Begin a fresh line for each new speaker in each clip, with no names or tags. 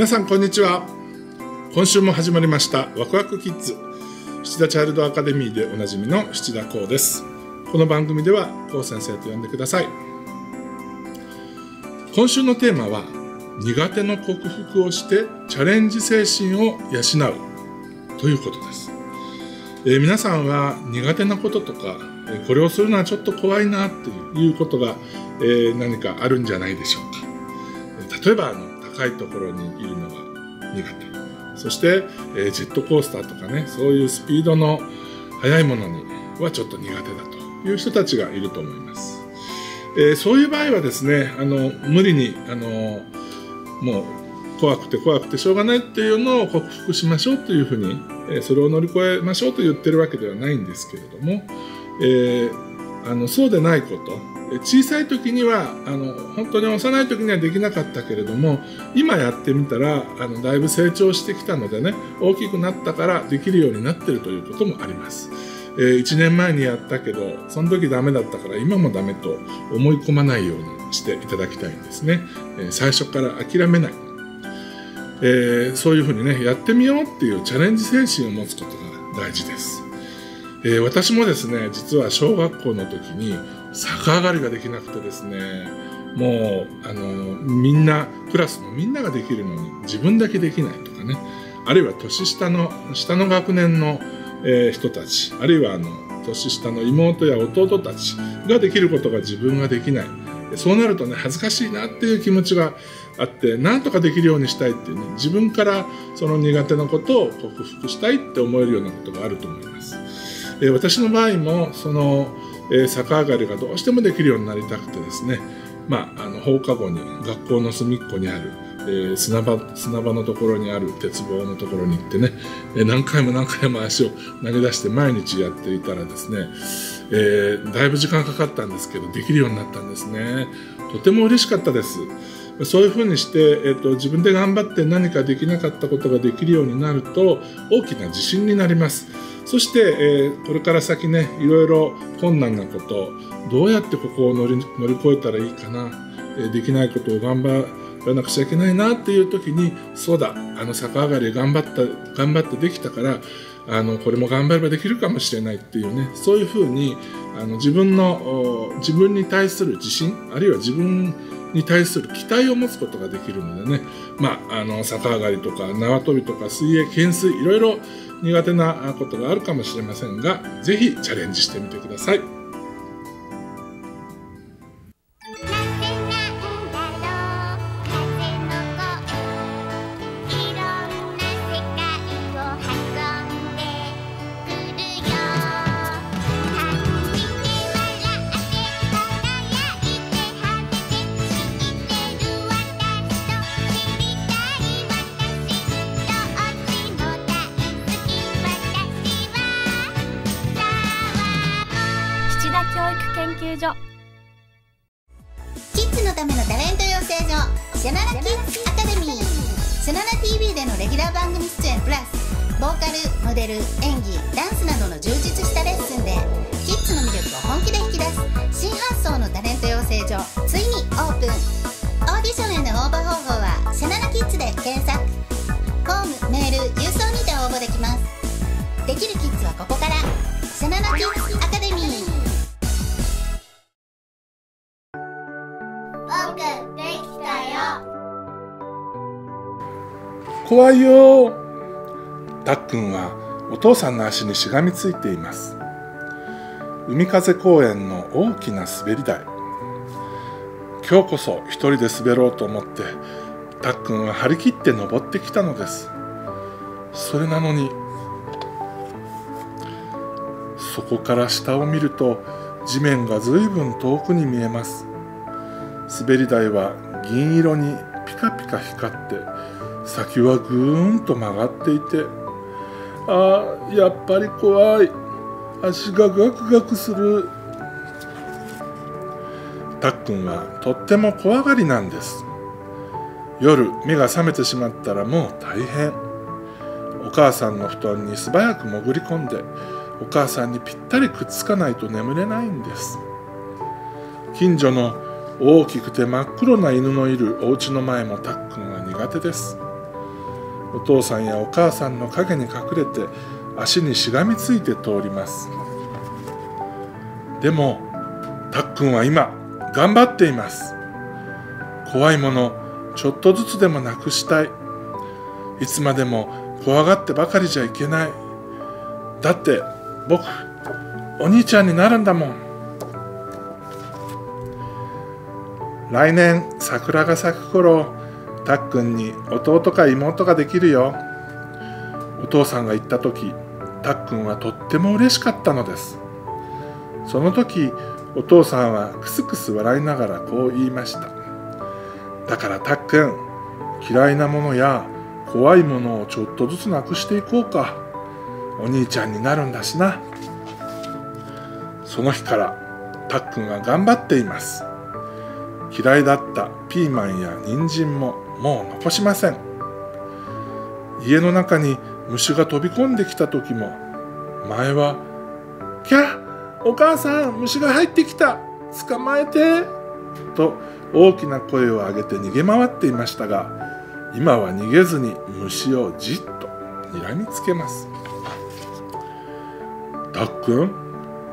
皆さんこんにちは。今週も始まりましたワクワクキッズ。七田チャイルドアカデミーでおなじみの七田光です。この番組では光先生と呼んでください。今週のテーマは苦手の克服をしてチャレンジ精神を養う。ということです、えー、皆さんは苦手なこととかこれをするのはちょっと怖いなっていうことが、えー、何かあるんじゃないでしょうか。例えばあの高いところにいるのが苦手。そして、えー、ジェットコースターとかねそういうスピードの速いものにはちょっと苦手だという人たちがいると思います、えー、そういう場合はですねあの無理にあのもう怖くて怖くてしょうがないっていうのを克服しましょうというふうに、えそれを乗り越えましょうと言ってるわけではないんですけれども、えー、あのそうでないこと小さい時にはあの本当に幼い時にはできなかったけれども今やってみたらあのだいぶ成長してきたのでね大きくなったからできるようになってるということもあります。えー、1年前にやったけどその時ダメだったから今もダメと思い込まないようにしていただきたいんですね。えー、最初から諦めない。えー、そういうふうにねやってみようっていうチャレンジ精神を持つことが大事です。えー、私もですね実は小学校の時に逆上がりができなくてですねもうあのみんなクラスのみんなができるのに自分だけできないとかねあるいは年下の下の学年の、えー、人たちあるいはあの年下の妹や弟たちができることが自分ができないそうなるとね恥ずかしいなっていう気持ちがあって何とかできるようにしたいっていうね自分からその苦手なことを克服したいって思えるようなことがあると思います。えー、私の場合もそのえー、逆上がりがどうしてもできるようになりたくてですね、まあ、あの放課後に学校の隅っこにある、えー、砂場砂場のところにある鉄棒のところに行ってね、えー、何回も何回も足を投げ出して毎日やっていたらですね、えー、だいぶ時間かかったんですけどできるようになったんですね。とても嬉しかったです。そういうふうにして、えーと、自分で頑張って何かできなかったことができるようになると大きな自信になります。そして、えー、これから先ねいろいろ困難なことどうやってここを乗り乗り越えたらいいかな、えー、できないことを頑張らなくちゃいけないなっていう時にそうだあの逆上がり頑張った頑張ってできたからあのこれも頑張ればできるかもしれないっていうねそういうふうにあの自分の自分に対する自信あるいは自分に対する期待を持つことができるのでね、まあ、あの逆上がりとか縄跳びとか水泳懸垂いろいろ苦手なことがあるかもしれませんが、是非チャレンジしてみてください。
シャナラキッズアカデミーシャナラ TV でのレギュラー番組出演プラスボーカルモデル演技ダンスなどの充実したレッスンでキッズの魅力を本気で引き出す新発想のタレント養成所ついにオープン。オーディションへの応募方法はシャナラキッズで検索。
怖いよ。たっくんはお父さんの足にしがみついています。海風公園の大きな滑り台。今日こそ一人で滑ろうと思ってたっくんは張り切って登ってきたのです。それなのにそこから下を見ると地面がずいぶん遠くに見えます。滑り台は銀色にピカピカ光って先はぐーんと曲がっていてああやっぱり怖い。足がガクガクする。たっくんはとっても怖がりなんです。夜目が覚めてしまったらもう大変。お母さんの布団に素早く潜り込んでお母さんにぴったりくっつかないと眠れないんです。近所の大きくて真っ黒な犬のいるお家の前もたっくんは苦手です。お父さんやお母さんの影に隠れて足にしがみついて通ります。でもたっくんは今頑張っています。怖いものちょっとずつでもなくしたい。いつまでも怖がってばかりじゃいけない。だって僕お兄ちゃんになるんだもん。来年桜が咲く頃たっくんに弟か妹ができるよお父さんが言った時たっくんはとっても嬉しかったのです。その時お父さんはクスクス笑いながらこう言いましただからたっくん嫌いなものや怖いものをちょっとずつなくしていこうか。お兄ちゃんになるんだしな。その日からたっくんは頑張っています。嫌いだったピーマンや人参ももう残しません。家の中に虫が飛び込んできた時も前は「キャお母さん虫が入ってきた捕まえて」と大きな声を上げて逃げ回っていましたが今は逃げずに虫をじっと睨みつけます。たっくん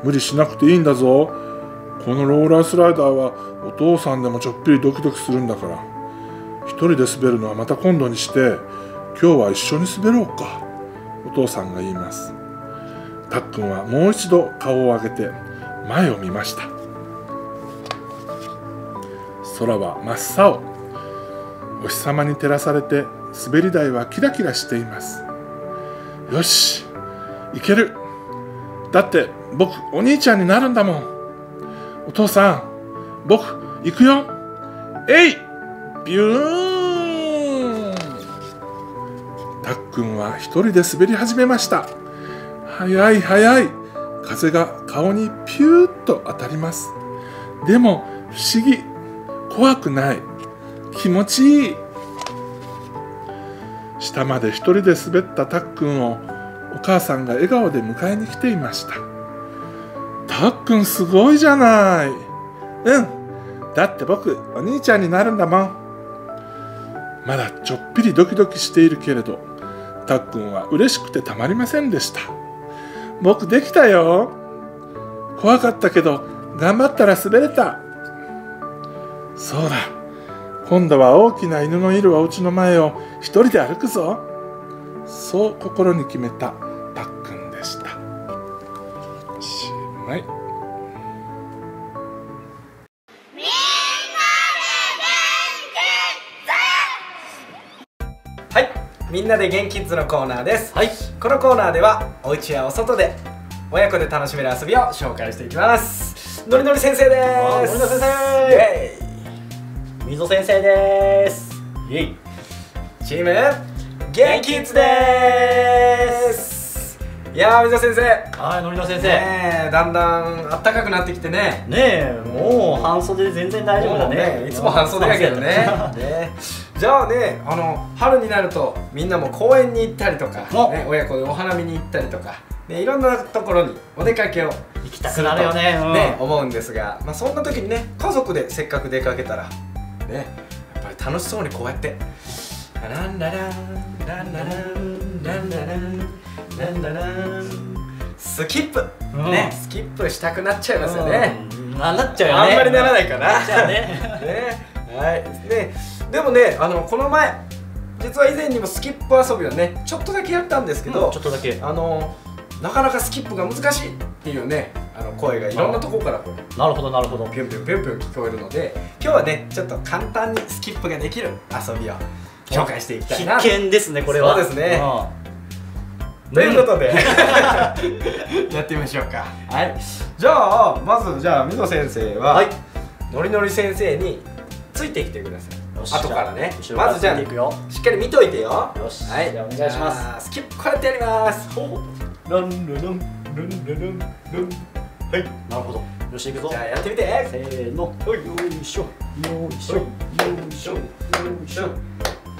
無理しなくていいんだぞ。このローラースライダーはお父さんでもちょっぴりドキドキするんだから。人で滑るのはまた今度にして今日は一緒に滑ろうか。お父さんが言います。たっくんはもう一度顔を上げて前を見ました。空は真っ青。お日様に照らされて滑り台はキラキラしています。よしいける。だって僕お兄ちゃんになるんだもん。お父さん僕行くよ。えいビューン。くんは一人で滑り始めました。早い早い。風が顔にピューッと当たります。でも不思議怖くない。気持ちいい。下まで一人で滑ったたっくんをお母さんが笑顔で迎えに来ていました。たっくんすごいじゃない。うん。だって僕お兄ちゃんになるんだもん。まだちょっぴりドキドキしているけれど。たっくんは嬉しくてたまりませんでした。僕できたよ。怖かったけど頑張ったら滑れた。そうだ。今度は大きな犬のいるお家の前を一人で歩くぞ。そう心に決めた。
みんなで元気ッズのコーナーです。
はい。
このコーナーではお家やお外で親子で楽しめる遊びを紹介していきます。のりのり先生です。
あのりのり先生。
イエ
溝先生です。イエイ。
イチーム元気ッズです。いやー水田先生。
はいのりの先生。ね
だんだん暖かくなってきてね。
えもう半袖で全然大丈夫だ
もう
ね
いつも半袖やけどね。ねじゃあねあの春になるとみんなも公園に行ったりとか、
お。
ね、親子でお花見に行ったりとか、ね、いろんなところにお出かけを
行きたくなるよね。
すと
うん。
ね思うんですが、まあ、そんな時にね家族でせっかく出かけたらねやっぱり楽しそうにこうやって「ランラランランラランランラランランララン」スキップ、
うん。
ねスキップしたくなっちゃいますよね、
うん。あなっちゃうよね。
あんまりならないかな。
じゃあね。
ね。はい。ねでもねあのこの前実は以前にもスキップ遊びをねちょっとだけやったんですけど、
うんちょっとだけ。
あのなかなかスキップが難しいっていうねあの声がいろんなところから
なるほどなるほど。
ピュンピュンピュンピュン聞こえるので今日はねちょっと簡単にスキップができる遊びを紹介していきたいな
必見ですねこれは。
そうですね。ということで。やってみましょうか。はい。じゃあまずじゃあ水野先生は、
はい。
のりのり先生についてきてください後からね。まずじゃあしっかり見といてよ。
よし。
はい。
じゃあお願いします。
スキップこうやってやります。ほう。ランラランランラランラン。はい。
なるほど。よし行くぞ。
じゃあやってみて。
せーの。よいしょ。よいしょ。よいしょ。よいしょ。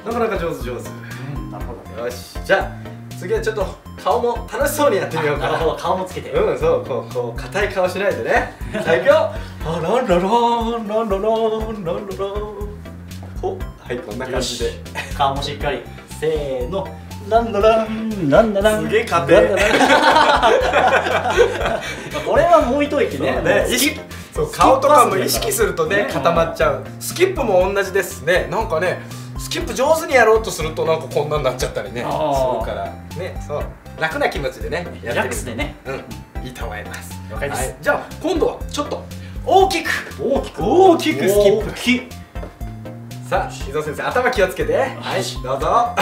なかなか上手上手。
うんなるほど
よし。じゃあ次はちょっと顔も楽しそうにやってみようか。
なるほど顔もつけて。
うんそうこうこう硬い顔しないでね。さあいくよ。あランラランランラランランランランほはいこんな感じで。
顔もしっかり。せーの。ランダラン。ランダラン。
すげえ家庭
これはもう一息ね。
ね。意識。そう顔とかも意識するとね
ね
固まっちゃう。スキップも同じですね。なんかねスキップ上手にやろうとするとなんかこんなになっちゃったりねする
あー
からね。そう。楽な気持ちでねやってみる。
リラックスでね。
うん。いいと思います。
わかります。
はい。じゃあ今度はちょっと大きく。
大きく。
大きくスキップさあ伊藤先生頭気をつけて。はいどうぞ。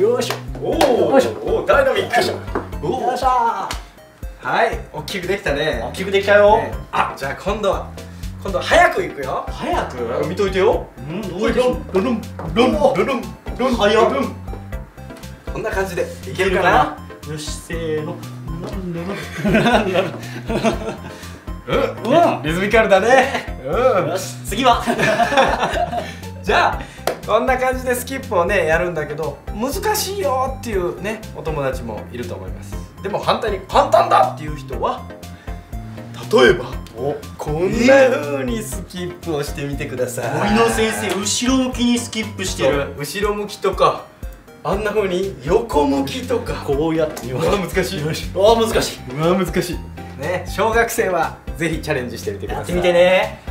よいしょ。
お
よいしょ。
おおダイナミック。お
よいしょ
はい大きくできたね。
大きくできたよ。
ね。あじゃあ今度は今度は早くいくよ。
早く？
見といてよ。
うんど
おい
うでしょう？
ルンルンルンルンルンルン
早っ。
こんな感じでいけるかな？
よしせーの。
うん。
うん
リズミカルだね。うん。
よし次は
じゃあこんな感じでスキップをねやるんだけど難しいよっていうねお友達もいると思います。でも反対に簡単だ！っていう人は例えば？
お
こんな風にスキップをしてみてください。
森野先生後ろ向きにスキップしてる。
後ろ向きとかあんな風に横向きとか。
こうやって
うわ難しい。
あー難しい。う
わ難しい。ね小学生はぜひチャレンジしてみてください。
やってみてね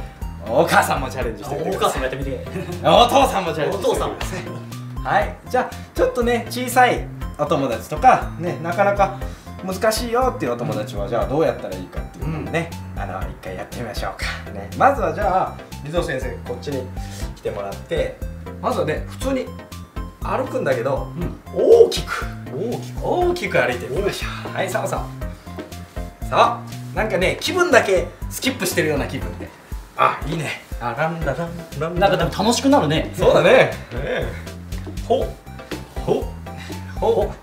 お母さんもチャレンジしてみて
お母さんもやってみて。
お父さんもチャレンジしてみてください
お父さん。も
はい。じゃあちょっとね小さいお友達とかねなかなか難しいよっていうお友達はじゃあどうやったらいいかっていうのをね、あの一回やってみましょうか、ね、まずはじゃあリゾ先生こっちに来てもらってまずはね普通に歩くんだけど
うん
大きく
大きく
大きく歩いてみましょう。はいそうそうそうなんかね気分だけスキップしてるような気分であいいね。あランラランラン
なんかでも楽しくなるね。
そうだね。ほ。ほ。ほ。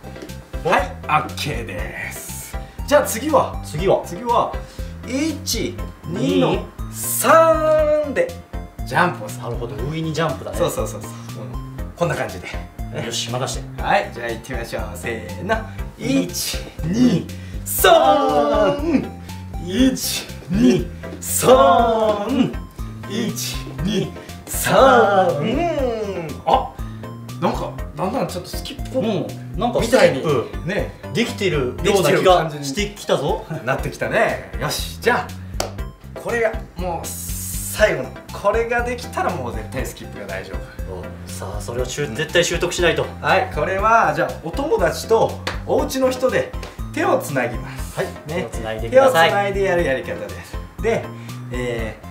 はい。OK です。じゃあ次は？
次は？
次は12の3で。ジャンプをする
なるほど。上にジャンプだね。
そうそうそうそう、こんな感じで。
よし任して。
はい。じゃあ行ってみましょう。せーの。123 1 2 3 1 2 3あなんかだんだんちょっとスキップ
うんなんか
みたいにね。
できてるよう
できて
な気がしてきたぞ。
なってきたね。よし。じゃあこれがもう最後の。これができたらもう絶対スキップが大丈夫。
さあそれを習絶対習得しないと。
はい。これはじゃあお友達とお家の人で手をつなぎます
はい。
ね。
手をつないでく
手をつ
ださい
ないでやる。やり方で。すで、えー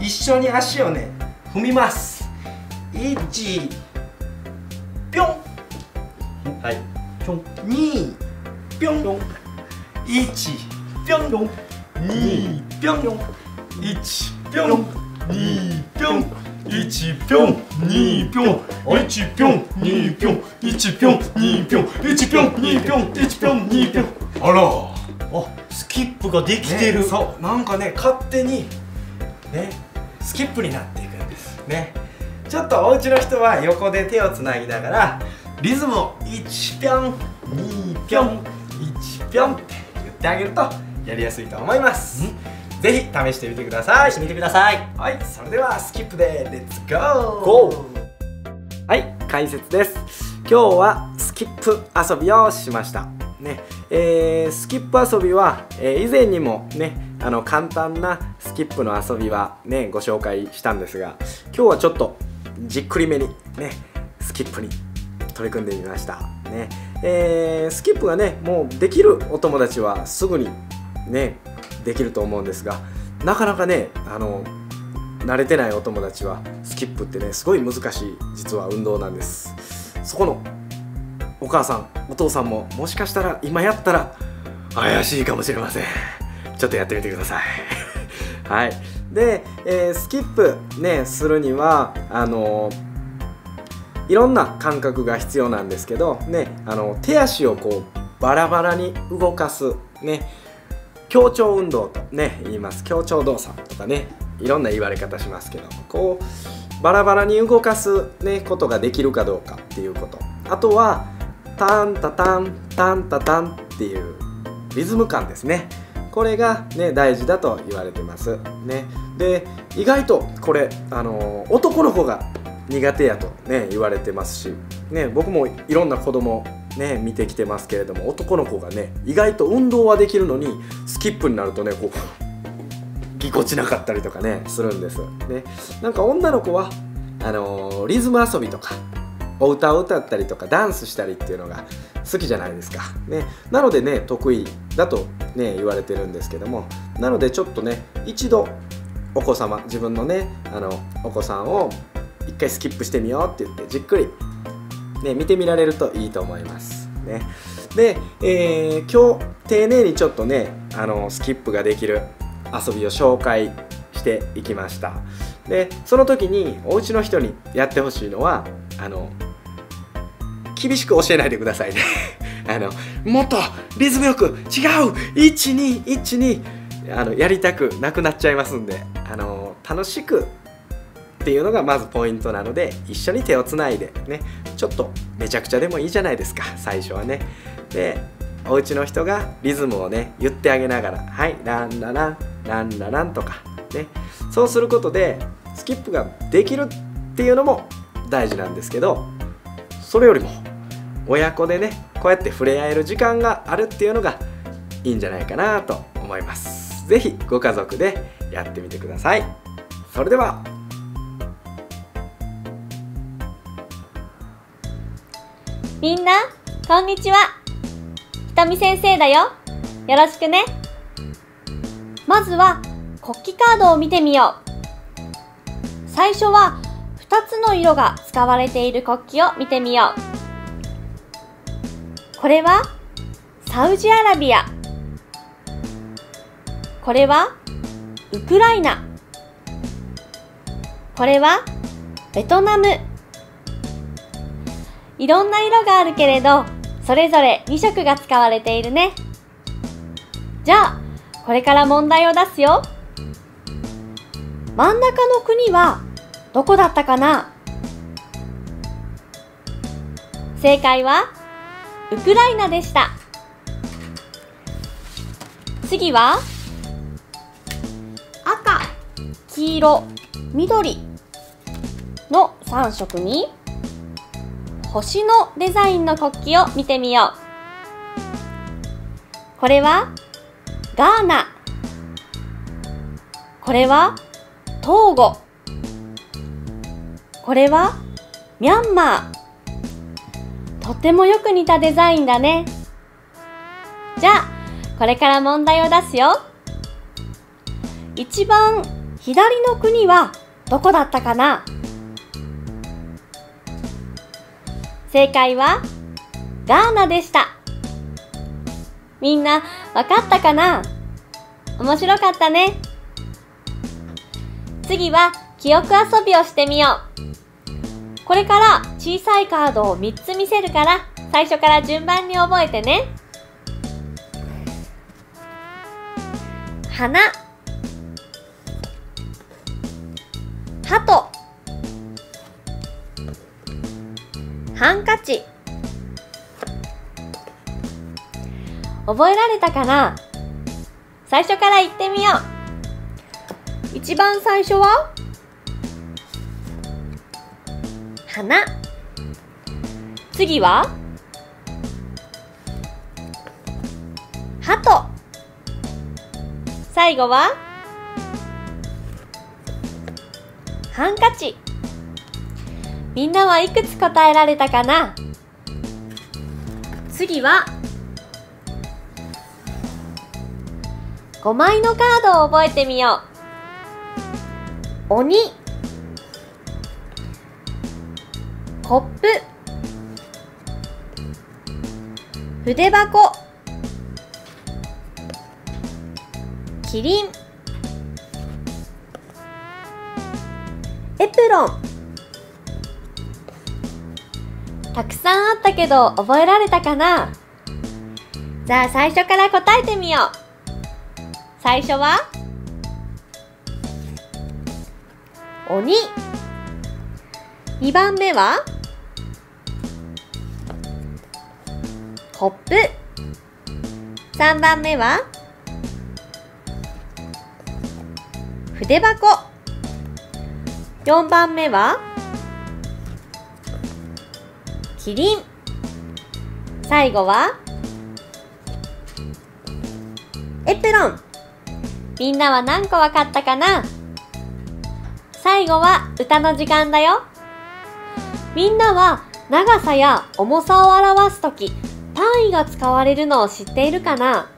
一緒に足をね踏みます。1ぴょん。
はい。ぴょん。
2ぴょん。1ぴょん。2ぴょん。1ぴょん。2ぴょん。1ぴょん。2ぴょん。1ぴょん。2ぴょん。1ぴょん。2ぴょん。1ぴょん。2ぴょん。1ぴょん。2ぴょん。あら
あスキップができてる、
ねそう。なんかね勝手にねスキップになっていくんです。ね。ちょっとお家の人は横で手をつなぎながらリズムを1ぴょん2ぴょん1ぴょんって言ってあげるとやりやすいと思います。ぜひ試してみてください。
してみてください。
はい。それではスキップでレッツゴー。はい。解説です。今日はスキップ遊びをしましたねえースキップ遊びは、えー以前にもねあの簡単なスキップの遊びはねご紹介したんですが今日はちょっとじっくりめにねスキップに取り組んでみました。ねえースキップがねもうできるお友達はすぐにねできると思うんですがなかなかねあの慣れてないお友達はスキップってねすごい難しい実は運動なんです。そこのお母さんお父さんももしかしたら今やったら怪しいかもしれません。ちょっとやってみてください。はい。で、えースキップねするにはあのいろんな感覚が必要なんですけどねあの手足をこうバラバラに動かすね協調運動とね言います。協調動作とかねいろんな言われ方しますけどこうバラバラに動かす、ね、ことができるかどうかっていうこと。あとはタンタタンタンタタンっていうリズム感ですね。これがね大事だと言われてます。ね。で意外とこれあの男の子が苦手やとね言われてますし、ね、僕もいろんな子供ね見てきてますけれども男の子がね意外と運動はできるのにスキップになるとねこう ぎこちなかったりとかねするんです。ね。なんか女の子はあのーリズム遊びとかお歌を歌ったりとかダンスしたりっていうのが好きじゃないですか、ね、なのでね得意だとね言われてるんですけどもなのでちょっとね一度お子様自分のねあのお子さんを一回スキップしてみようって言ってじっくり、ね、見てみられるといいと思います。ね、で、えー今日丁寧にちょっとねあのスキップができる遊びを紹介していきました。でその時にお家の人にやってほしいのはあの厳しく教えないでくださいね。あのもっとリズムよく違う1212あのやりたくなくなっちゃいますんであの楽しくっていうのがまずポイントなので一緒に手をつないでねちょっとめちゃくちゃでもいいじゃないですか最初はねでお家の人がリズムをね言ってあげながら「はいランラランランララン」とかねそうすることでスキップができるっていうのも大事なんですけどそれよりも親子でねこうやって触れ合える時間があるっていうのがいいんじゃないかなと思います是非ご家族でやってみてくださいそれでは
みんな、こんにちは。ひとみ先生だよ。よろしくね。まずは、国旗カードを見てみよう。最初は、2つの色が使われている国旗を見てみよう。これは、サウジアラビア。これは、ウクライナ。これは、ベトナム。いろんな色があるけれど、それぞれ2色が使われているね。じゃあ、これから問題を出すよ。真ん中の国はどこだったかな？正解は、ウクライナでした。次は、赤、黄色、緑の3色に、星のデザインの国旗を見てみよう。これはガーナ。これはトーゴ。これは？ミャンマー。とてもよく似たデザインだね。じゃあ、これから問題を出すよ。一番左の国はどこだったかな？正解はガーナでした。みんなわかったかな？面白かったね。次は記憶遊びをしてみよう。これから小さいカードを3つ見せるから最初から順番に覚えてね。花。鳩。ハンカチ。覚えられたかな？最初から言ってみよう。一番最初は？花次は鳩最後はハンカチ。みんなはいくつ答えられたかな。次は5枚のカードを覚えてみよう。鬼。コップ。筆箱。キリン。エプロン。たくさんあったけど覚えられたかな？じゃあ最初から答えてみよう。最初は？鬼。2番目は？コップ。3番目は？筆箱。4番目は？キリン。最後は？エプロン。みんなは何個わかったかな？最後は歌の時間だよ。みんなは長さや重さを表すとき単位が使われるのを知っているかな？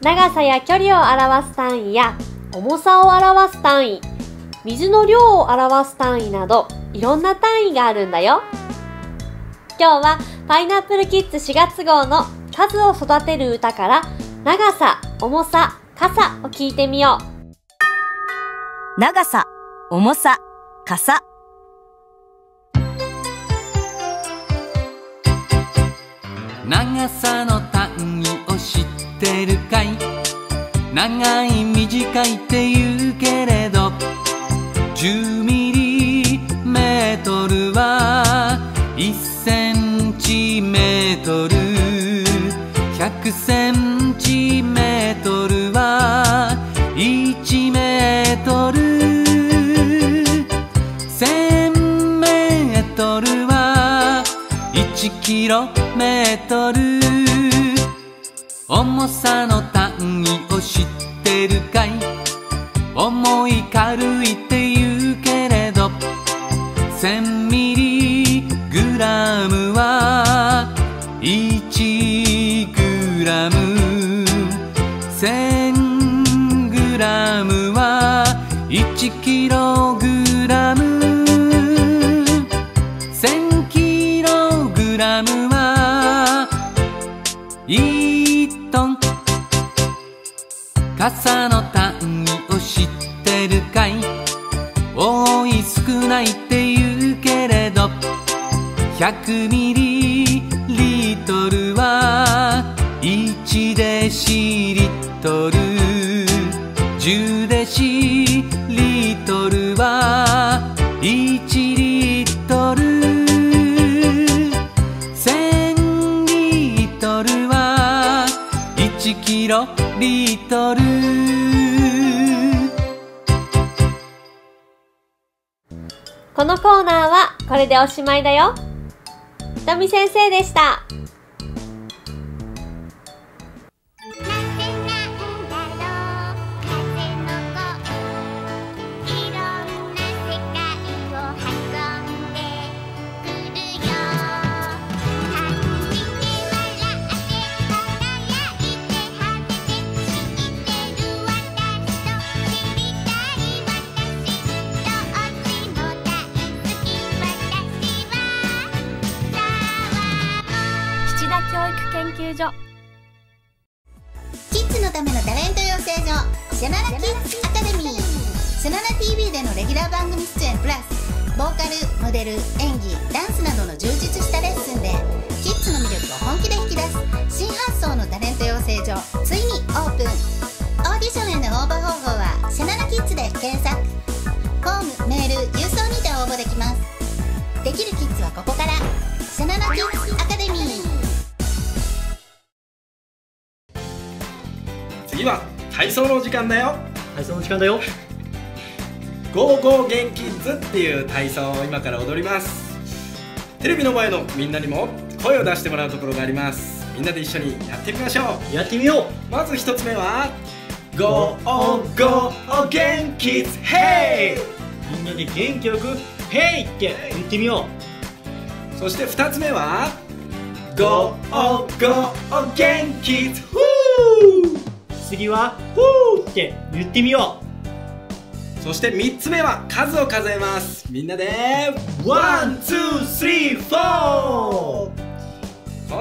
長さや距離を表す単位や重さを表す単位水の量を表す単位などいろんな単位があるんだよ今日はパイナップルキッズ4月号の数を育てる歌から長さ、重さ、傘を聞いてみよう。
長さ、重さ、傘。
長さの単位を知ってるかい？長い短いって言うけれど10ミリメートルは1センチメートル。100センチメートルは1メートル。キロメートル。重さの単位を知ってるかい？重い軽いって言うけれど。1000ミリグラムは1グラム。1000グラムは1キログラム。傘の単位を知ってるかい？多い少ないって言うけれど100ミリリットルは1デシリットル10デシリットルは1
このコーナーはこれでおしまいだよ。ひとみ先生でした。
ズで検索フォームメール郵送にて応募できますできるキッズはここからシャナラキッズアカデミー。
次は体操のお時間だよ。
体操の時間だよ。
ゴーゴー元気ズっていう体操を今から踊ります。テレビの前のみんなにも声を出してもらうところがあります。みんなで一緒にやってみましょ
やってみよ
う。まず一つ目はゴーゴー元気ズヘ
うみんなで元気よく「ヘイ!」って言ってみよ
イそして二つ目はゴーゴー元気ズフー
う次は「フー!」って言ってみよ
そして3つ目は数を数えます。みんなで one two three four こ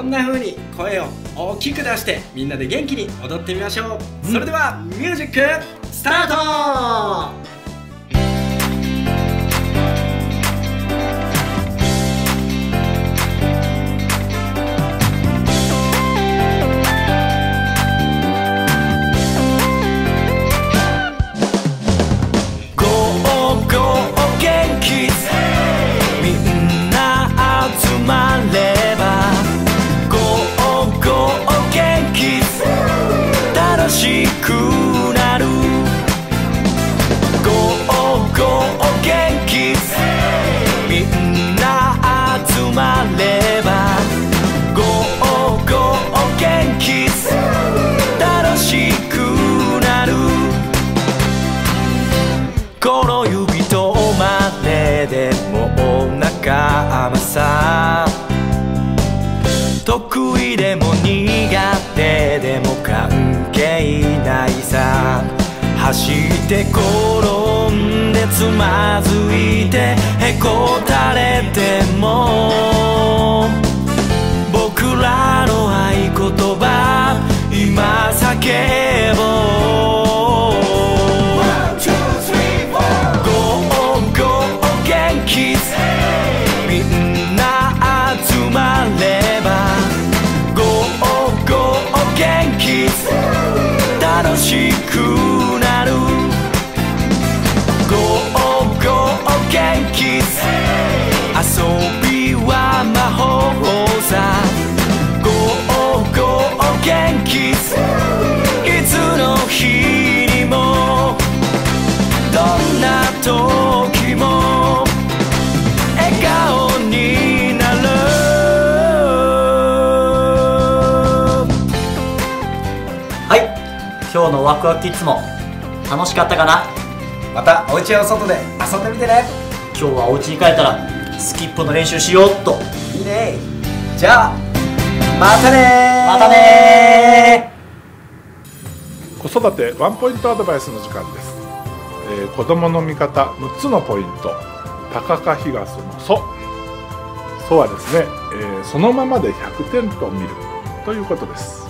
んな風に声を大きく出してみんなで元気に踊ってみましょう、それではミュージックスタート
さ。得意でも苦手でも関係ないさ。走って転んでつまずいてへこたれても。僕らの合言葉今叫の
ワクワクキッズも。楽しかったかな？
またお家やお外で遊んでみてね。
今日はお家に帰ったらスキップの練習しようっと。
いいね。じゃあまたね
またね
子育てワンポイントアドバイスの時間です、えー子供の味方6つのポイント。高か東の「そ」「そ」はですね、えーそのままで100点と見る。ということです、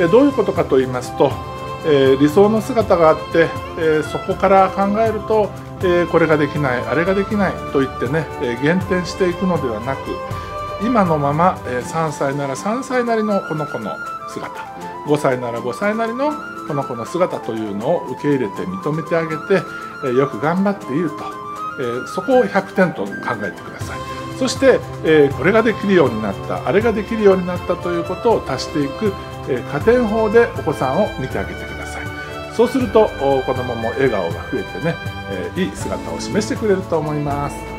えーどういうことかと言いますと、えー理想の姿があって、えーそこから考えると、えーこれができないあれができないと言ってね、え減点していくのではなく今のまま、え3歳なら3歳なりのこの子の姿5歳なら5歳なりのこの子の姿というのを受け入れて認めてあげて、えよく頑張っていると、えそこを100点と考えてください。そして、えこれができるようになったあれができるようになったということを足していく、え加点法でお子さんを見てあげてください。そうすると子供も笑顔が増えてね、えいい姿を示してくれると思います。